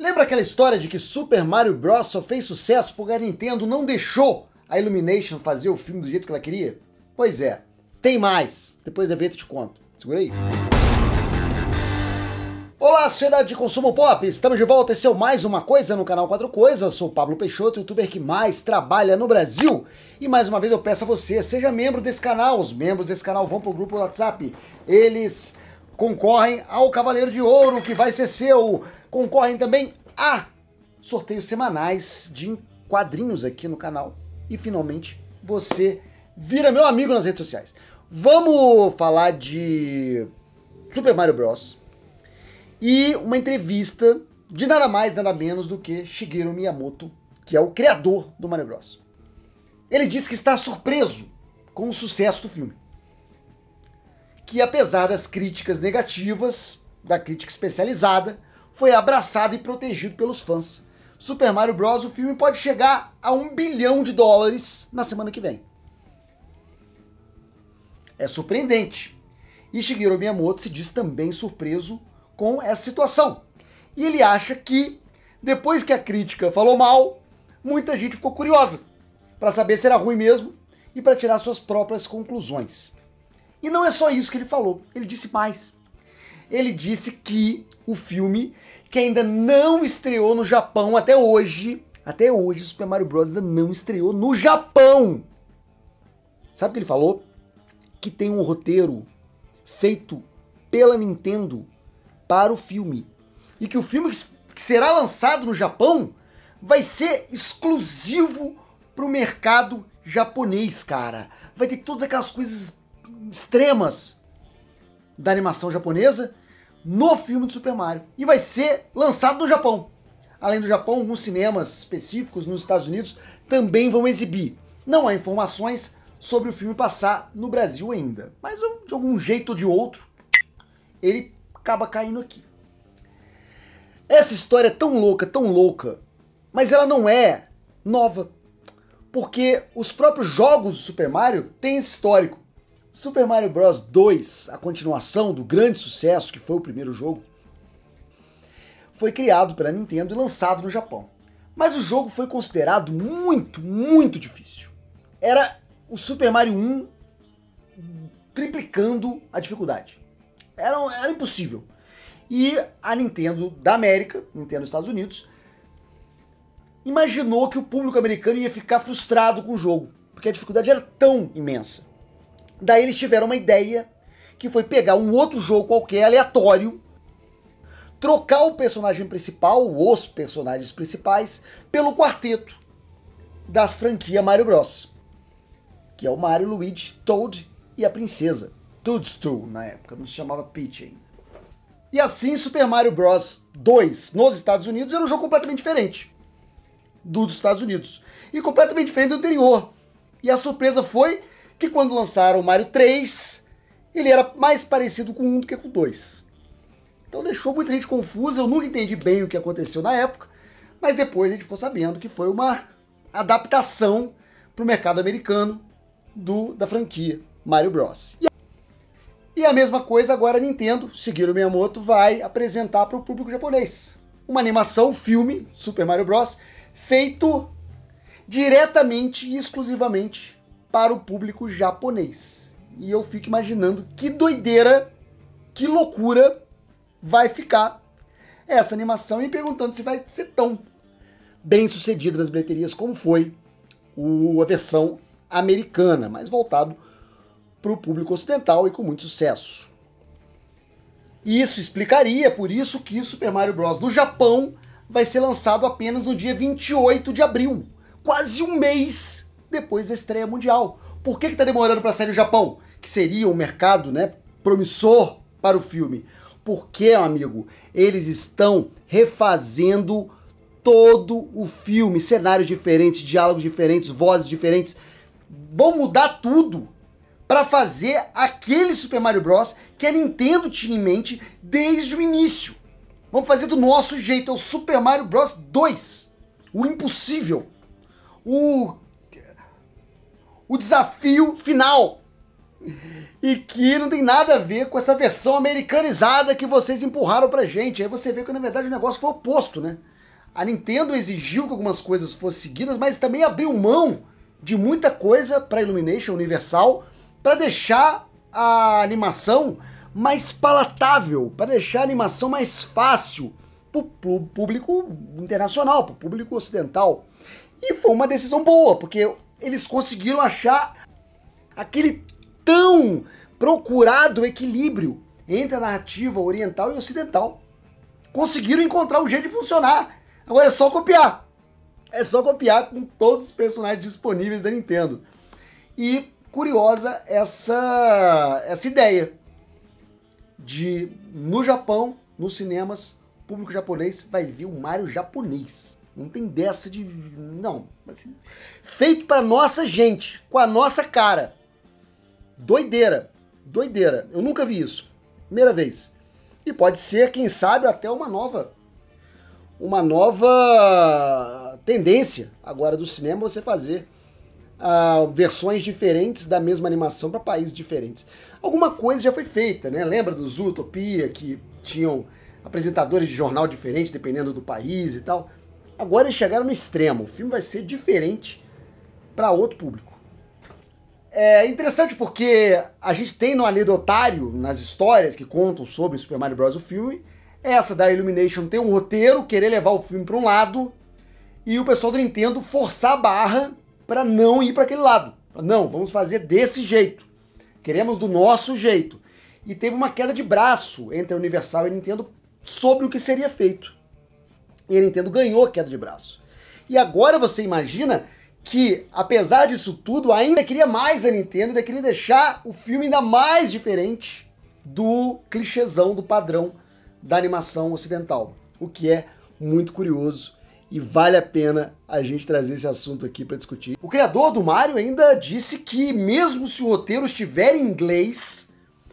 Lembra aquela história de que Super Mario Bros. só fez sucesso porque a Nintendo não deixou a Illumination fazer o filme do jeito que ela queria? Pois é, tem mais. Depois do evento eu te conto. Segura aí. Olá, sociedade de consumo pop! Estamos de volta, esse é Mais Uma Coisa no canal Quatro Coisas. Sou o Pablo Peixoto, youtuber que mais trabalha no Brasil. E mais uma vez eu peço a você, seja membro desse canal. Os membros desse canal vão pro grupo WhatsApp. Eles concorrem ao Cavaleiro de Ouro, que vai ser seu. Concorrem também a sorteios semanais de quadrinhos aqui no canal. E finalmente você vira meu amigo nas redes sociais. Vamos falar de Super Mario Bros. E uma entrevista de nada mais, nada menos do que Shigeru Miyamoto, que é o criador do Mario Bros. Ele disse que está surpreso com o sucesso do filme. Que apesar das críticas negativas, da crítica especializada, foi abraçado e protegido pelos fãs. Super Mario Bros. o filme pode chegar a um bilhão de dólares na semana que vem. É surpreendente. E Shigeru Miyamoto se diz também surpreso com essa situação. E ele acha que, depois que a crítica falou mal, muita gente ficou curiosa para saber se era ruim mesmo e para tirar suas próprias conclusões. E não é só isso que ele falou, ele disse mais. Ele disse que o filme, que ainda não estreou no Japão até hoje, até hoje, Super Mario Bros. ainda não estreou no Japão. Sabe o que ele falou? que tem um roteiro feito pela Nintendo para o filme. E que o filme que será lançado no Japão vai ser exclusivo para o mercado japonês, cara. Vai ter todas aquelas coisas extremas da animação japonesa no filme de Super Mario. E vai ser lançado no Japão. Além do Japão, alguns cinemas específicos nos Estados Unidos também vão exibir. Não há informações sobre o filme passar no Brasil ainda. Mas de algum jeito ou de outro, ele acaba caindo aqui. Essa história é tão louca, tão louca, mas ela não é nova. Porque os próprios jogos do Super Mario têm esse histórico. Super Mario Bros 2, a continuação do grande sucesso que foi o primeiro jogo, foi criado pela Nintendo e lançado no Japão. Mas o jogo foi considerado muito, muito difícil. Era o Super Mario 1 triplicando a dificuldade. Era, era impossível. E a Nintendo da América, Nintendo dos Estados Unidos, imaginou que o público americano ia ficar frustrado com o jogo, porque a dificuldade era tão imensa. Daí eles tiveram uma ideia que foi pegar um outro jogo qualquer aleatório, trocar o personagem principal, os personagens principais, pelo quarteto das franquias Mario Bros que é o Mario, Luigi, Toad e a princesa. Toadstool na época, não se chamava Peach ainda. E assim, Super Mario Bros. 2 nos Estados Unidos era um jogo completamente diferente do dos Estados Unidos. E completamente diferente do anterior. E a surpresa foi que quando lançaram o Mario 3, ele era mais parecido com um do que com dois. Então deixou muita gente confusa, eu nunca entendi bem o que aconteceu na época, mas depois a gente ficou sabendo que foi uma adaptação para o mercado americano do, da franquia Mario Bros. E a, e a mesma coisa agora a Nintendo, Shigeru Miyamoto, vai apresentar para o público japonês. Uma animação, filme, Super Mario Bros., feito diretamente e exclusivamente para o público japonês. E eu fico imaginando que doideira, que loucura vai ficar essa animação e perguntando se vai ser tão bem sucedida nas bilheterias como foi a versão americana, mas voltado para o público ocidental e com muito sucesso. Isso explicaria por isso que Super Mario Bros. no Japão vai ser lançado apenas no dia 28 de abril, quase um mês depois da estreia mundial. Por que está demorando para sair no Japão? Que seria um mercado né, promissor para o filme. Porque, amigo, eles estão refazendo todo o filme, cenários diferentes, diálogos diferentes, vozes diferentes vão mudar tudo para fazer aquele Super Mario Bros. que a Nintendo tinha em mente desde o início. Vamos fazer do nosso jeito, é o Super Mario Bros. 2. O impossível. O, o desafio final. e que não tem nada a ver com essa versão americanizada que vocês empurraram pra gente. Aí você vê que na verdade o negócio foi oposto, né? A Nintendo exigiu que algumas coisas fossem seguidas, mas também abriu mão de muita coisa para Illumination Universal para deixar a animação mais palatável, para deixar a animação mais fácil para o público internacional, para o público ocidental. E foi uma decisão boa, porque eles conseguiram achar aquele tão procurado equilíbrio entre a narrativa oriental e ocidental. Conseguiram encontrar um jeito de funcionar. Agora é só copiar. É só copiar com todos os personagens disponíveis da Nintendo. E curiosa essa essa ideia de no Japão, nos cinemas, público japonês vai ver o Mario japonês. Não tem dessa de não, assim, feito para nossa gente, com a nossa cara. Doideira. Doideira. Eu nunca vi isso. Primeira vez. E pode ser, quem sabe, até uma nova uma nova tendência agora do cinema você fazer uh, versões diferentes da mesma animação para países diferentes. Alguma coisa já foi feita, né? Lembra do Zootopia, que tinham apresentadores de jornal diferentes dependendo do país e tal? Agora eles chegaram no extremo. O filme vai ser diferente para outro público. É interessante porque a gente tem no anedotário, nas histórias que contam sobre Super Mario Bros. o filme, essa da Illumination ter um roteiro, querer levar o filme para um lado, e o pessoal do Nintendo forçar a barra para não ir para aquele lado. Não, vamos fazer desse jeito. Queremos do nosso jeito. E teve uma queda de braço entre a Universal e a Nintendo sobre o que seria feito. E a Nintendo ganhou a queda de braço. E agora você imagina que, apesar disso tudo, ainda queria mais a Nintendo, ainda queria deixar o filme ainda mais diferente do clichêzão, do padrão da animação ocidental. O que é muito curioso e vale a pena a gente trazer esse assunto aqui para discutir. O criador do Mario ainda disse que, mesmo se o roteiro estiver em inglês,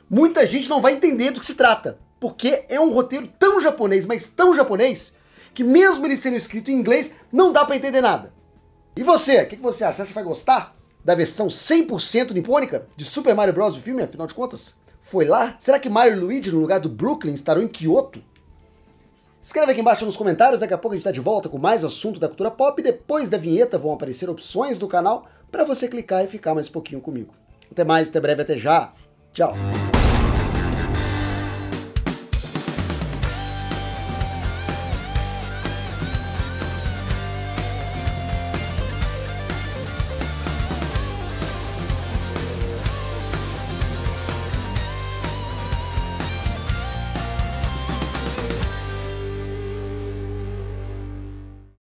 muita gente não vai entender do que se trata, porque é um roteiro tão japonês, mas tão japonês, que mesmo ele sendo escrito em inglês, não dá para entender nada. E você, o que, que você acha? Você vai gostar da versão 100% nipônica de Super Mario Bros. o filme, afinal de contas? Foi lá? Será que Mario e Luigi, no lugar do Brooklyn, estarão em Kyoto? Escreve aqui embaixo nos comentários, daqui a pouco a gente está de volta com mais assunto da cultura pop depois da vinheta vão aparecer opções do canal para você clicar e ficar mais pouquinho comigo. Até mais, até breve, até já. Tchau.